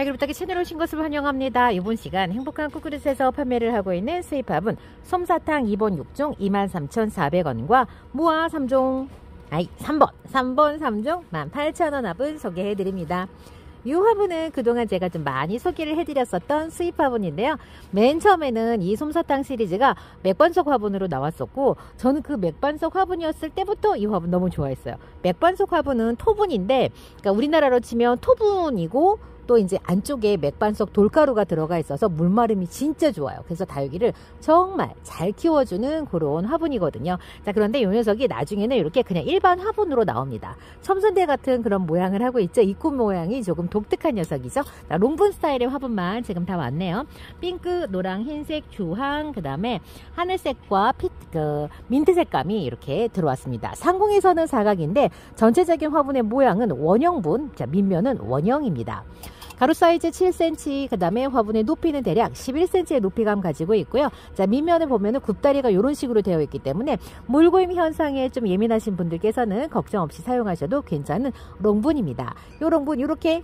자기 부탁에 채널 오신 것을 환영합니다. 이번 시간 행복한 쿠그릇에서 판매를 하고 있는 수입합은 솜사탕 2번 6종 23,400원과 무화 3종 아이 3번 3번 3종 18,000원 합은 소개해드립니다. 이 화분은 그동안 제가 좀 많이 소개를 해드렸었던 수입 화분인데요. 맨 처음에는 이 솜사탕 시리즈가 맥반석 화분으로 나왔었고 저는 그 맥반석 화분이었을 때부터 이 화분 너무 좋아했어요. 맥반석 화분은 토분인데 그러니까 우리나라로 치면 토분이고 또 이제 안쪽에 맥반석 돌가루가 들어가 있어서 물마름이 진짜 좋아요. 그래서 다육이를 정말 잘 키워주는 그런 화분이거든요. 자 그런데 이 녀석이 나중에는 이렇게 그냥 일반 화분으로 나옵니다. 첨성대 같은 그런 모양을 하고 있죠. 입구 모양이 조금 독특한 녀석이죠. 자, 롱분 스타일의 화분만 지금 다 왔네요. 핑크, 노랑, 흰색, 주황, 그 다음에 하늘색과 피, 그, 민트 색감이 이렇게 들어왔습니다. 상공에서는 사각인데 전체적인 화분의 모양은 원형분, 자 밑면은 원형입니다. 가로 사이즈 7cm 그 다음에 화분의 높이는 대략 11cm의 높이감 가지고 있고요. 자 밑면을 보면은 굽다리가 이런 식으로 되어 있기 때문에 물고임 현상에 좀 예민하신 분들께서는 걱정 없이 사용하셔도 괜찮은 롱분입니다. 요 롱분 이렇게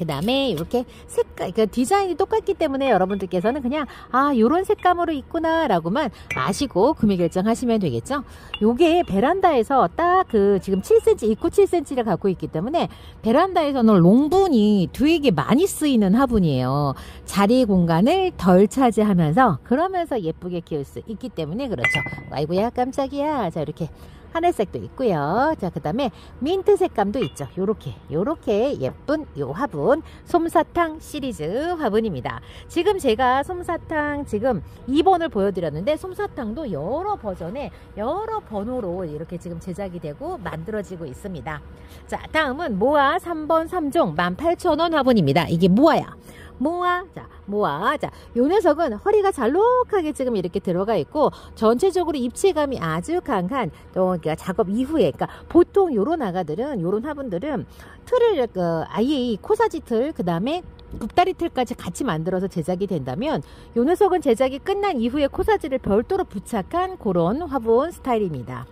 그 다음에 이렇게 색깔 그 디자인이 똑같기 때문에 여러분들께서는 그냥 아 요런 색감으로 있구나 라고만 아시고 구매 결정하시면 되겠죠? 요게 베란다에서 딱 그 지금 7cm 입구 7cm를 갖고 있기 때문에 베란다에서는 롱분이 되게 많이 쓰이는 화분이에요. 자리 공간을 덜 차지하면서 그러면서 예쁘게 키울 수 있기 때문에 그렇죠. 아이고야 깜짝이야. 자 이렇게 하늘색도 있고요. 자, 그 다음에 민트 색감도 있죠. 요렇게, 요렇게 예쁜 요 화분. 솜사탕 시리즈 화분입니다. 지금 제가 솜사탕 지금 2번을 보여드렸는데 솜사탕도 여러 버전의 여러 번호로 이렇게 지금 제작이 되고 만들어지고 있습니다. 자, 다음은 모아 3번 3종 18,000원 화분입니다. 이게 모아야. 모아 자 모아 자요 녀석은 허리가 잘록하게 지금 이렇게 들어가 있고 전체적으로 입체감이 아주 강한 또 그러니까 작업 이후에 그러니까 보통 요런 아가들은 요런 화분들은 틀을 그 아예 코사지 틀 그 다음에 굽다리 틀까지 같이 만들어서 제작이 된다면 요 녀석은 제작이 끝난 이후에 코사지를 별도로 부착한 그런 화분 스타일입니다.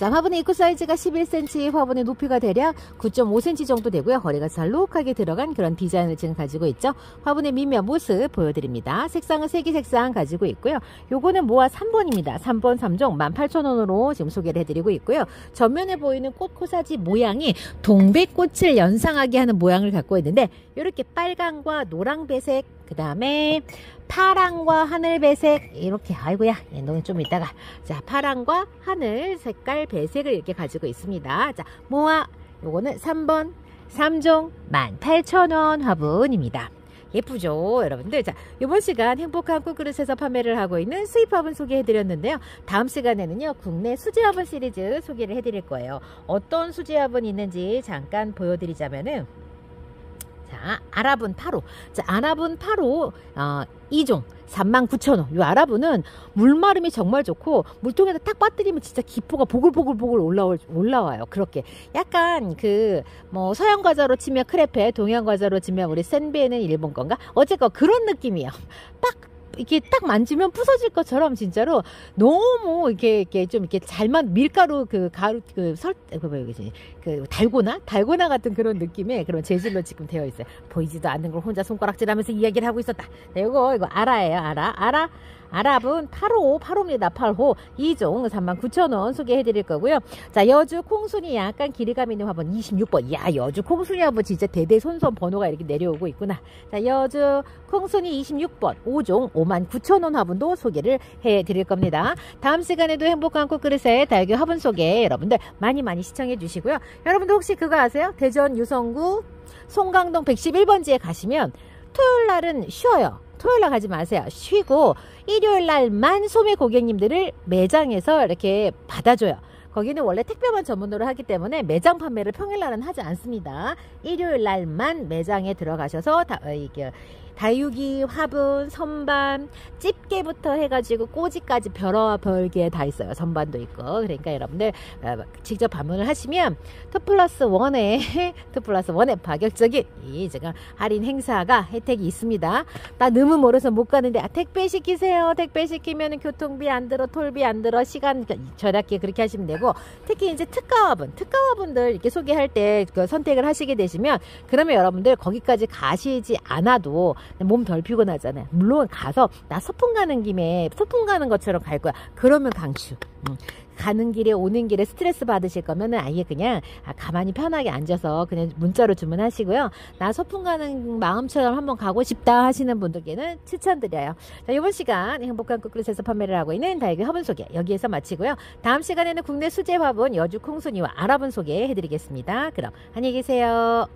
자, 화분의 입구 사이즈가 11cm, 화분의 높이가 대략 9.5cm 정도 되고요. 허리가 잘록하게 들어간 그런 디자인을 지금 가지고 있죠. 화분의 밑면 모습 보여드립니다. 색상은 세기 색상 가지고 있고요. 요거는 모아 3번입니다. 3번 3종 18,000원으로 지금 소개를 해드리고 있고요. 전면에 보이는 꽃 코사지 모양이 동백꽃을 연상하게 하는 모양을 갖고 있는데 이렇게 빨강과 노랑 배색 그 다음에 파랑과 하늘 배색. 이렇게. 아이고야. 너는 좀 이따가. 자 파랑과 하늘 색깔 배색을 이렇게 가지고 있습니다. 자 모아. 요거는 3번. 3종. 18,000원 화분입니다. 예쁘죠? 여러분들. 자 이번 시간 행복한 꽃그릇에서 판매를 하고 있는 수입 화분 소개해 드렸는데요. 다음 시간에는요 국내 수제 화분 시리즈 소개를 해 드릴 거예요. 어떤 수제 화분 있는지 잠깐 보여드리자면은 자, 아랍은 8호. 자, 아랍은 8호, 어, 2종. 39,000원. 이 아랍은 물마름이 정말 좋고 물통에다 탁 빠뜨리면 진짜 기포가 보글보글보글 올라올, 올라와요. 그렇게. 약간 그 뭐 서양 과자로 치면 크레페, 동양 과자로 치면 우리 센베는 일본 건가? 어쨌건 그런 느낌이에요. 딱 이렇게 딱 만지면 부서질 것처럼 진짜로 너무 이렇게 이렇게 좀 이렇게 잘만 밀가루 그 가루 그설그 그 뭐지 그 달고나 달고나 같은 그런 느낌의 그런 재질로 지금 되어 있어요. 보이지도 않는 걸 혼자 손가락질하면서 이야기를 하고 있었다. 네, 이거 이거 알아예요, 알아, 알아. 아랍은 8호, 8호입니다. 8호. 2종 39,000원 소개해 드릴 거고요. 자, 여주 콩순이 약간 길이감 있는 화분 26번. 야, 여주 콩순이 화분 진짜 대대손손 번호가 이렇게 내려오고 있구나. 자, 여주 콩순이 26번 5종 59,000원 화분도 소개를 해 드릴 겁니다. 다음 시간에도 행복한 꽃그릇의 달교 화분 소개 여러분들 많이 많이 시청해 주시고요. 여러분들 혹시 그거 아세요? 대전 유성구 송강동 111번지에 가시면 토요일 날은 쉬어요. 토요일 날 가지 마세요. 쉬고 일요일 날만 소매 고객님들을 매장에서 이렇게 받아줘요. 거기는 원래 택배만 전문으로 하기 때문에 매장 판매를 평일날은 하지 않습니다. 일요일 날만 매장에 들어가셔서 다, 어, 이게 다육이, 화분, 선반, 집게부터 해가지고 꼬지까지 벼러와 벌게 다 있어요. 선반도 있고. 그러니까 여러분들 어, 직접 방문을 하시면 two plus one에 two plus one에 파격적인 이 제가 할인 행사가 혜택이 있습니다. 나 너무 멀어서 못 가는데 아, 택배 시키세요. 택배 시키면 교통비 안 들어, 톨비 안 들어, 시간 절약기 그렇게 하시면 되고 특히 이제 특가화분, 특가화분들 이렇게 소개할 때그 선택을 하시게 되시면 그러면 여러분들 거기까지 가시지 않아도 몸 덜 피곤하잖아요. 물론 가서 나 소풍 가는 김에 소풍 가는 것처럼 갈 거야. 그러면 강추. 음. 가는 길에 오는 길에 스트레스 받으실 거면은 아예 그냥 아, 가만히 편하게 앉아서 그냥 문자로 주문하시고요. 나 소풍 가는 마음처럼 한번 가고 싶다 하시는 분들께는 추천드려요. 자, 이번 시간 행복한 꾸꾸릇에서 판매를 하고 있는 다육이 화분 소개 여기에서 마치고요. 다음 시간에는 국내 수제 화분 여주 콩순이와 아라분 소개해 드리겠습니다. 그럼 안녕히 계세요.